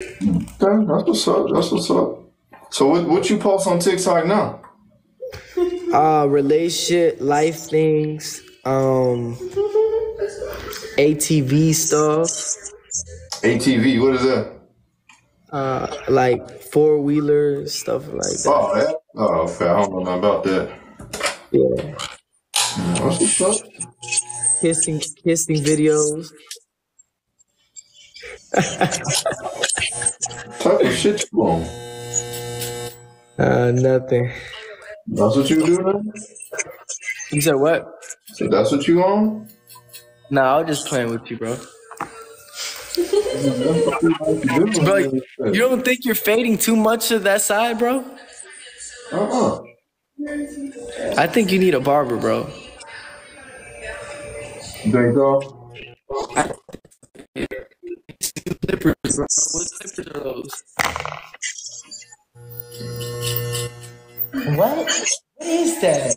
Okay, that's what's up. That's what's up. So what what you post on TikTok now? Uh, relationship, life things, um, ATV stuff, ATV. What is that? uh, like four wheeler stuff like that. Oh, yeah. Oh, okay. I don't know nothing about that. Yeah, That's what's up. kissing, kissing videos. Type of shit you on? Uh, nothing. That's what you do now? You said what? So that's what you on? Nah, I was just playing with you, bro. Bro, you don't think you're fading too much to that side, bro? Uh-uh. I think you need a barber, bro. You think so? Clippers, bro. What clippers are those? What? What is that?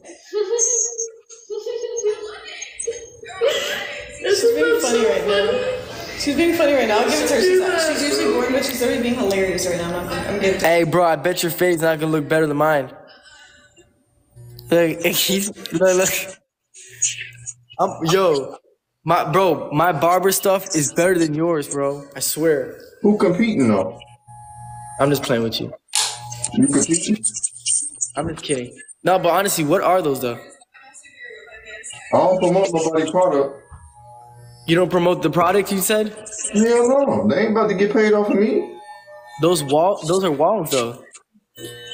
She's being funny right now. She's being funny right now. I'll give it to her. She's, she's usually boring, but she's already being hilarious right now. I'm, not, I'm giving it to her. Hey, bro, I bet your fade's not gonna look better than mine. Look, he's look, look. I'm, yo, my bro, my barber stuff is better than yours, bro. I swear. Who competing though? I'm just playing with you. You competing? I'm just kidding. No, but honestly, what are those though? I don't promote nobody's product. You don't promote the product you said? Hell no. They ain't about to get paid off of me. Those wall those are walls though.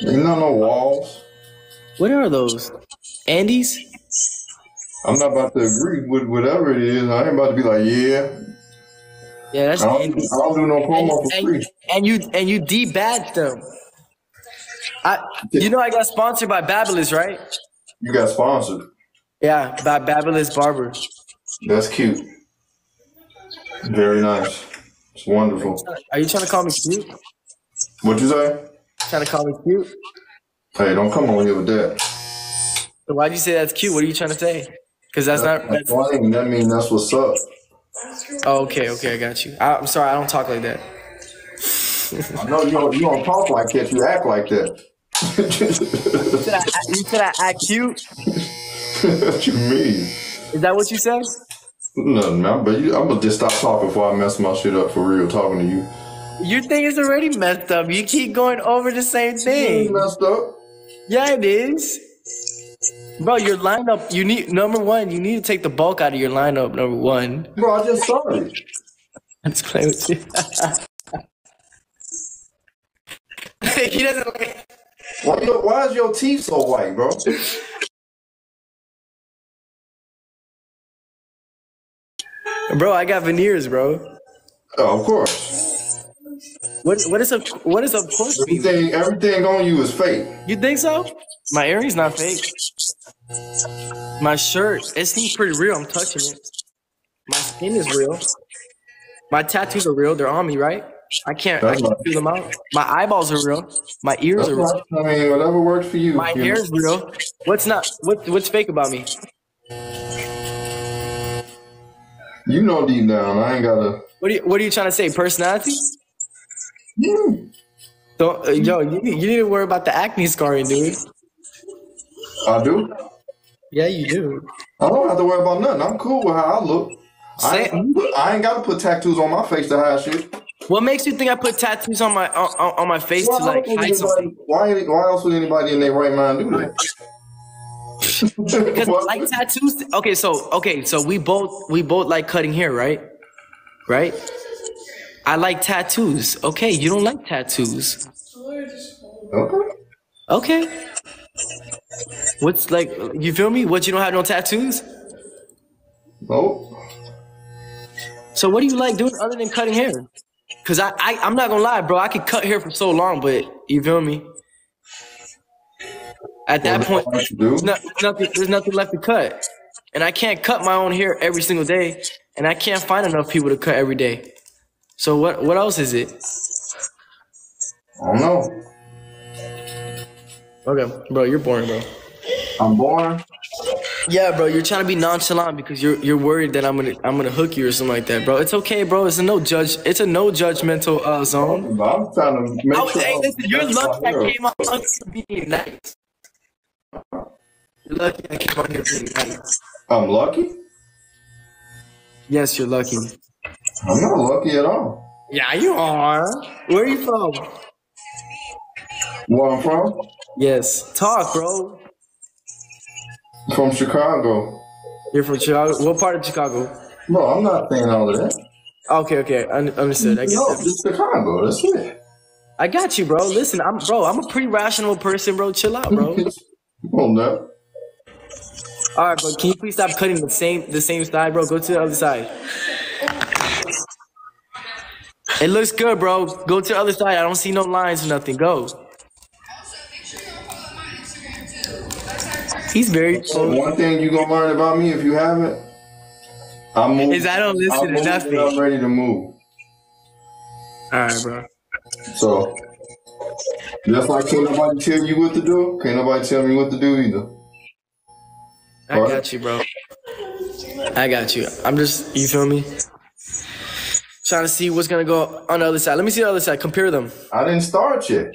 Ain't not no walls. What are those? Andis? I'm not about to agree with whatever it is. I ain't about to be like, yeah. Yeah, that's I don't. I don't do no promo for And, free. and you and you debadged them. I you know I got sponsored by Babyliss, right? You got sponsored. Yeah, by Babyliss Barber. That's cute. Very nice. It's wonderful. Are you trying to call me cute? What you say? Trying to call me cute? Hey, don't come on here with that. So why'd you say that's cute? What are you trying to say? Because that's not. That's That's, fine. That mean that's what's up. oh, okay, okay, I got you. I, I'm sorry, I don't talk like that. I know you don't you don't talk like that. You act like that. You said I, you said I act cute. what you mean? Is that what you said? No, man. But you, I'm gonna just stop talking before I mess my shit up for real. Talking to you. Your thing is already messed up. You keep going over the same You thing. messed up. Yeah, it is. Bro, your lineup, you need number one, you need to take the bulk out of your lineup, number one. Bro, I just started. it. Let's play with you. he doesn't like Why, your, why is your teeth so white, bro? Bro, I got veneers, bro. Oh, of course. What what is a what is of course? Everything, everything on you is fake. You think so? My earring's not fake. My shirt, it seems pretty real. I'm touching it. My skin is real. My tattoos are real. They're on me, right? I can't I can't feel them out. My eyeballs are real. My ears That's are real. I mean, whatever works for you. My hair is real. What's not what what's fake about me? You know deep down, I ain't gotta. What are you what are you trying to say? Personality? Mm, Don't uh, yo, you you need to worry about the acne scarring, dude. I do. Yeah, you do. I don't have to worry about nothing. I'm cool with how I look. I ain't, Same. I ain't gotta put tattoos on my face to hide shit. What makes you think I put tattoos on my on, on on my face to like else would hide something? why, why else would anybody in their right mind do that? Because I like tattoos. Okay, so okay, so we both we both like cutting hair, right? Right? I like tattoos. Okay, you don't like tattoos. Okay. Okay. What's like you feel me? What you don't have no tattoos? Nope. So what do you like doing other than cutting hair? Cause I, I I'm not gonna lie, bro. I could cut hair for so long, but you feel me? At that point, you do? there's, not, nothing, there's nothing left to cut, and I can't cut my own hair every single day, and I can't find enough people to cut every day. So what what else is it? I don't know. Okay, bro, you're boring, bro. I'm born. Yeah, bro, you're trying to be nonchalant because you're you're worried that I'm gonna I'm gonna hook you or something like that, bro. It's okay, bro. It's a no judge. It's a no judgmental uh, zone. I'm trying to make I was, sure. hey, listen, you're lucky I came out lucky being nice. You're lucky I came out here being nice. I'm lucky. Yes, you're lucky. I'm not lucky at all. Yeah, you are. Where are you from? Where I'm from? Yes, talk, bro. From Chicago. You're from Chicago. What part of Chicago? Bro, I'm not saying all of that. Okay, okay, un- understood. I get No, just Chicago. That's it. I got you, bro. Listen, I'm bro. I'm a pretty rational person, bro. Chill out, bro. Well, no. All right, bro. Can you please stop cutting the same the same side, bro? Go to the other side. It looks good, bro. Go to the other side. I don't see no lines or nothing. Go. He's very. One thing you gonna learn about me if you haven't, I'm moving. Is I don't listen I'm to nothing. I'm ready to move. All right, bro. So just like can't nobody tell you what to do, can't nobody tell me what to do either. I What? got you, bro. I got you. I'm just, you feel me? Trying to see what's gonna go on the other side. Let me see the other side. Compare them. I didn't start yet.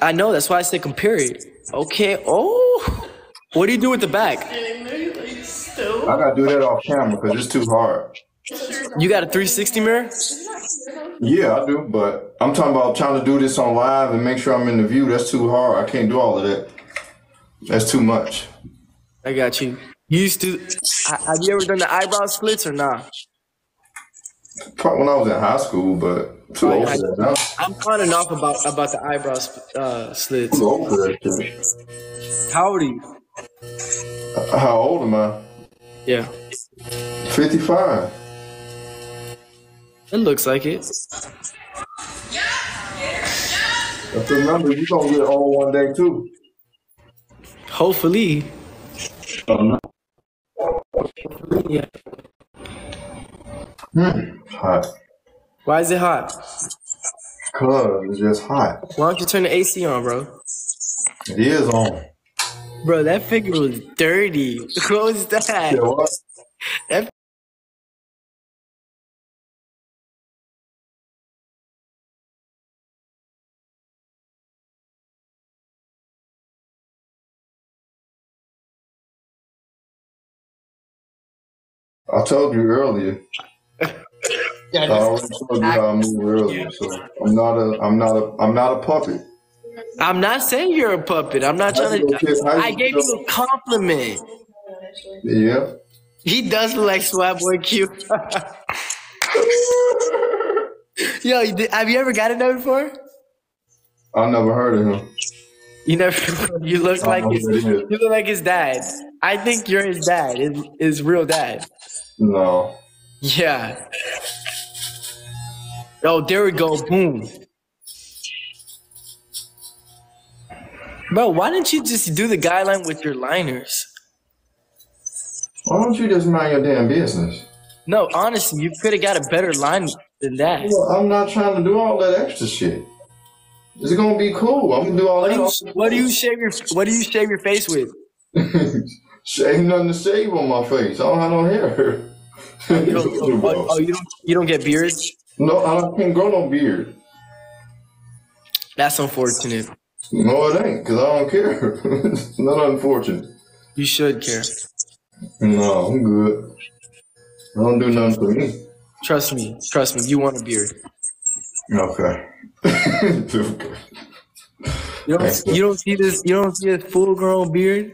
I know. That's why I said compare it. Okay. Oh. What do you do with the back? I gotta do that off camera because it's too hard. You got a 360 mirror? Yeah, I do, but I'm talking about trying to do this on live and make sure I'm in the view. That's too hard. I can't do all of that. That's too much. I got you. You used to. Have you ever done the eyebrow splits or not? Probably when I was in high school, but too old for that now. I'm and off about about the eyebrow uh, slits. Too old for that shit. How old are you? How old am I? Yeah. 55. It looks like it. But remember, you're gonna get old one day too. Hopefully. Oh, yeah. Hmm. Hot. Why is it hot? Cause it's just hot. Why don't you turn the AC on, bro? It is on. Bro, that figure was dirty. What was that? Yeah, what? That I told you earlier. I already told you how I move earlier. So I'm not a I'm not a I'm not a puppet. I'm not saying you're a puppet. I'm not trying How you feel- to. I gave you a compliment. Yeah. He does look like Swag Boy Q. Yo, have you ever gotten that before? I never heard of him. You never. You look like his. who that is. You look like his dad. I think you're his dad. His, his real dad. No. Yeah. Oh, there we go. Boom. Bro, why didn't you just do the guideline with your liners? Why don't you just mind your damn business? No, honestly, you could have got a better line than that. Well, I'm not trying to do all that extra shit. It's gonna be cool. I'm gonna do all What do you, that. what do you shave your What do you shave your face with? Ain't nothing to shave on my face. I don't have no hair. Oh, you don't, oh, oh, you don't you don't get beards? no, I can't grow no beard. That's unfortunate. No, it ain't, because I don't care. it's not unfortunate. You should care. No, I'm good. I don't do nothing for me. Trust me. Trust me. You want a beard. Okay. okay. You don't. You don't see this. You don't see a full grown beard.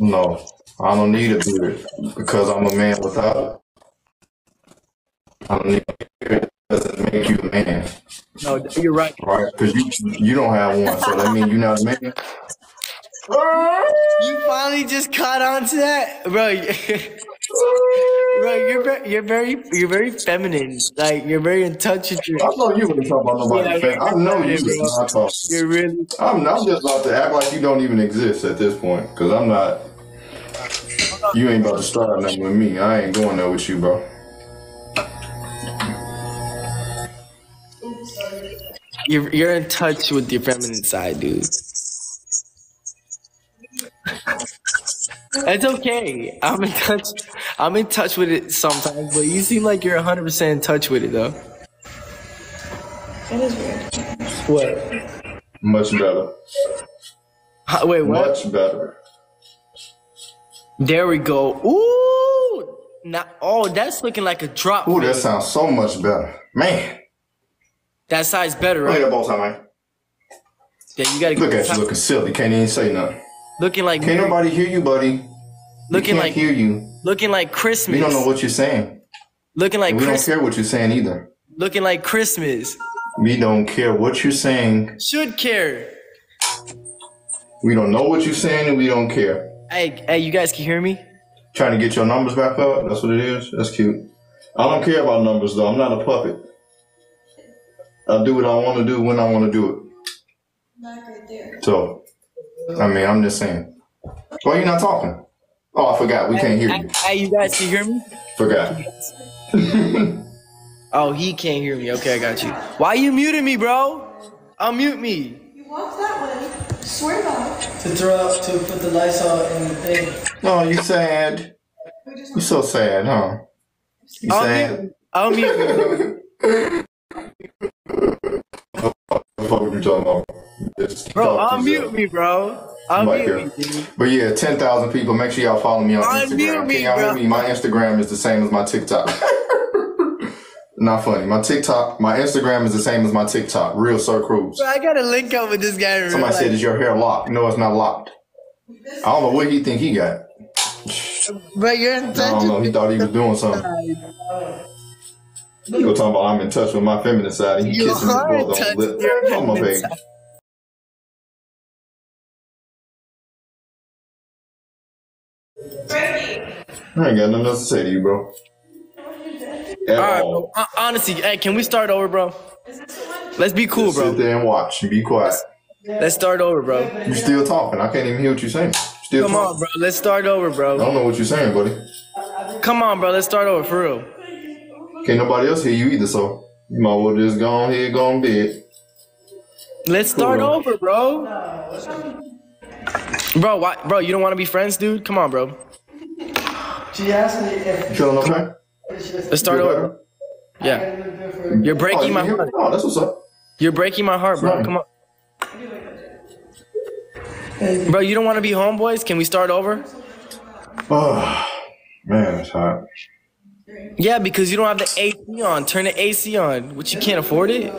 No, I don't need a beard because I'm a man without it. I don't need a beard. Doesn't make you a man, No, you're right. right? Because you you don't have one, so that means you're not a man. You finally just caught on to that, bro. bro, you're very, you're very, you're very feminine. Like you're very in touch with your. I know you wouldn't talk about nobody. Yeah, fan. I know you yeah, not talking. You're really. I'm, I'm just about to act like you don't even exist at this point, because I'm not. You ain't about to start nothing with me. I ain't going there with you, bro. You're you're in touch with your feminine side, dude. It's okay. I'm in touch. I'm in touch with it sometimes, but you seem like you're 100 percent in touch with it though. That is weird. What? Much better. Huh, Wait, what? Much better. There we go. Ooh. Now, oh, that's looking like a drop. Ooh, that sounds so much better. Man. That side's better, Look at right? that bow tie. Yeah, you gotta Look at you looking silly. Can't even say nothing. looking like Can't nobody hear you, buddy. looking like hear you. looking like Christmas. We don't know what you're saying. looking like And we don't care what you're saying either. Looking like Christmas. We don't care what you're saying. Should care. We don't know what you're saying and we don't care. Hey, hey, you guys can hear me? Trying to get your numbers back up. That's what it is. That's cute. I don't care about numbers though. I'm not a puppet. I do what I want to do when I want to do it. Not right there. So, I mean, I'm just saying. Why you not talking? Oh, I forgot. We can't hear Hey, you. hey, you guys can hear me? Forgot. Oh, he can't hear me. Okay, I got you. Why are you muting me, bro? Unmute me. You walked that way. Swear God. To throw up, to put the Lysol in the thing. Oh, you sad. We just You so sad, huh? You sad? Unmute, unmute me. What the fuck are you talking about? Just Bro, unmute me, bro. Unmute me, dude. But yeah, 10,000 people. Make sure y'all follow me on Unmute Instagram. me, Can y'all bro. me? My Instagram is the same as my TikTok. Not funny. My TikTok, my Instagram is the same as my TikTok. Real Sir Cruz. Bro, I got a link up with this guy. Somebody said, "Is your hair locked?" No, it's not locked. I don't know what he think he got. But you're I don't know. He thought he was doing something. You were talking about I'm in touch with my feminine side. And he You kissing his are in brother touch on the with lip. your On my feminine side. I ain't got nothing else to say to you, bro. At All right, all. bro. Honestly, hey, can we start over, bro? Let's be cool, Sit bro. there and watch and be quiet. Let's start over, bro. You're still talking? I can't even hear what you're saying. Still Come talking. on, bro. Let's start over, bro. I don't know what you're saying, buddy. Come on, bro. Let's start over for real. Can't nobody else hear you either, so you might well just go on here, go on bed. Let's start Cool. over, bro. Bro, why, bro? You don't want to be friends, dude? Come on, bro. She asked me if You feeling okay? Let's start Feel over. Yeah. You're Oh, breaking you my can hear me? heart. Oh, that's what's up. You're breaking my heart, bro. Come on. Bro, you don't want to be homeboys? Can we start over? Oh, man, it's hot. Yeah, because you don't have the AC on. Turn the AC on. Which you can't afford it.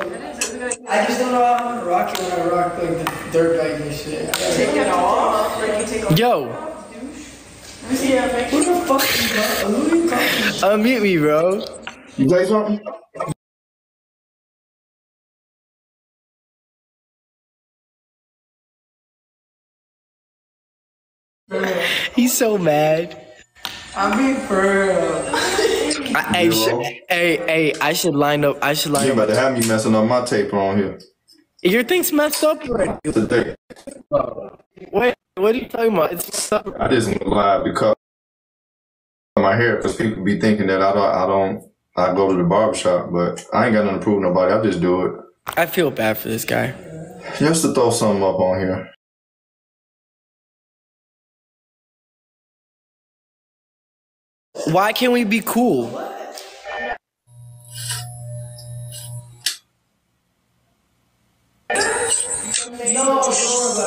I just don't know how I'm gonna rock it when I rock like the dirt bag and shit. I gotta- take it off. Like you take off. Yo, Yeah, make Who the fuck you got? Who you calling? unmute me, bro. You play something? He's so mad. I'm being for real. I, hey, sh- hey, hey, I should line up. I should line up. You up. about to have me messing up my tape on here Your thing's messed up already. today. Wait, what are you talking about? It's messed up. I just went live because my hair, because people be thinking that I don't, I don't, I go to the barbershop, but I ain't got nothing to prove nobody. I just do it I feel bad for this guy. just to throw something up on here. Why can't we be cool?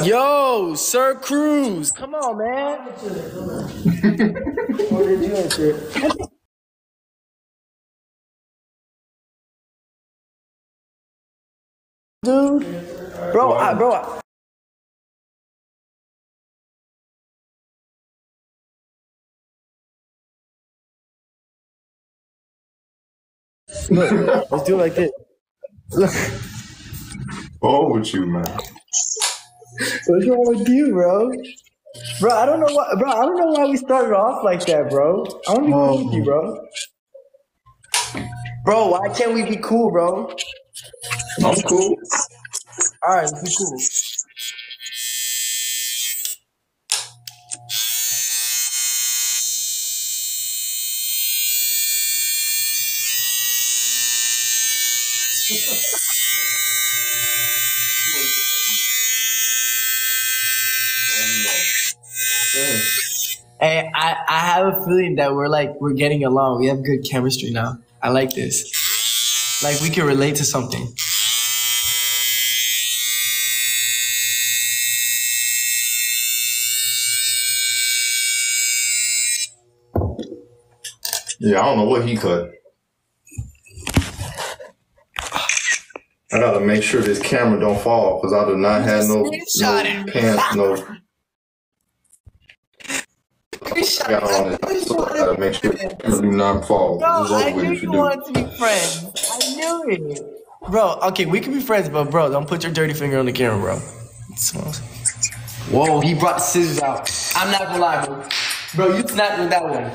Yo, Sir Cruz, come on, man. What did you answer? Dude, bro, I, bro. I- Look, let's do it like this. Look. Oh, with you, man. What's wrong with you, bro? Bro, I don't know why, bro. I don't know why we started off like that, bro. I don't be cool with you, bro. Bro, why can't we be cool, bro? I'm cool. All right, let's be cool. Have a feeling that we're like we're getting along. We have good chemistry now. I like this. Like we can relate to something. Yeah, I don't know what he cut. I gotta make sure this camera don't fall because I do not have no, no pants, no. I got on it, so I gotta make sure the camera do not fall. Bro, This is I over with knew if you you do. wanted to be friends. I knew it. Bro, okay, we can be friends, but bro, don't put your dirty finger on the camera, bro. It smells- Whoa, he brought the scissors out. I'm not gonna lie, bro. Bro, you snapped with that one.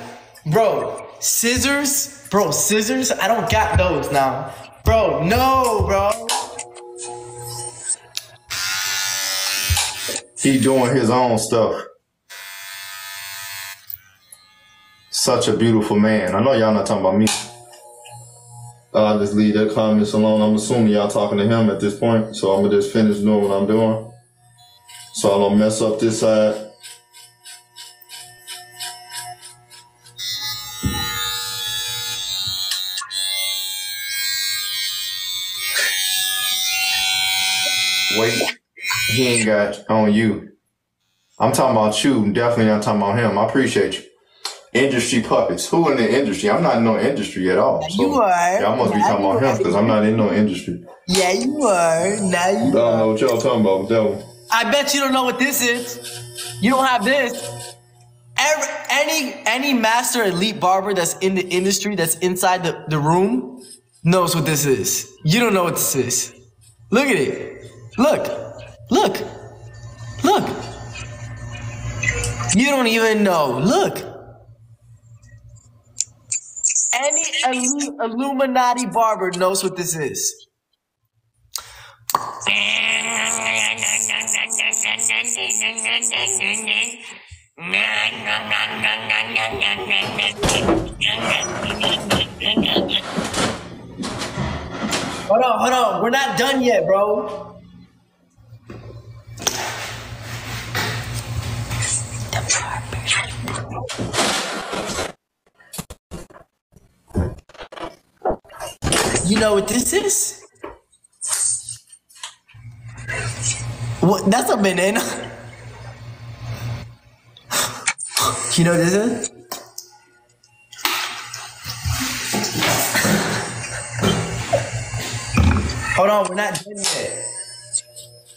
Bro, scissors? Bro, scissors? I don't got those now. Bro, no, bro. He doing his own stuff. Such a beautiful man. I know y'all not talking about me. I'll just leave that comments alone. I'm assuming y'all talking to him at this point, so I'm gonna just finish doing what I'm doing. So I don't mess up this side. Wait, he ain't got on you. I'm talking about you. Definitely not talking about him. I appreciate you. Industry puppets. Who in the industry? I'm not in no industry at all. So You are. Y'all must be Yeah, talking about him because I'm not in no industry. Yeah, you are. Now I don't know what y'all talking about with that one. I bet you don't know what this is. You don't have this. Every, any any master elite barber that's in the industry that's inside the, the room knows what this is. You don't know what this is. Look at it. Look. Look. Look. You don't even know. Look. Any Illuminati barber knows what this is. Hold on, hold on. We're not done yet, bro. Know what this is? What? That's a banana. You know what this is? Hold on, we're not done yet.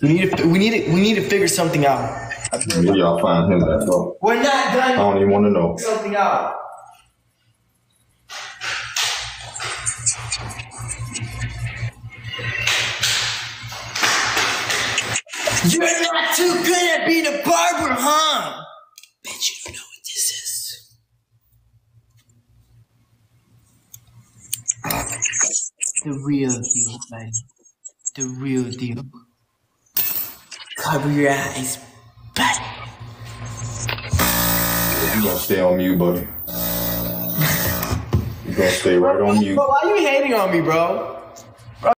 We need to we need to we need to figure something out. Where y'all find him? We're not done. I don't even want to know. something out. You're not too good at being a barber, huh? Bet you don't know what this is. The real deal, man. The real deal. Cover your eyes, buddy. You gonna stay on mute, buddy. You gonna stay right on mute. Bro, why you hating on me, bro?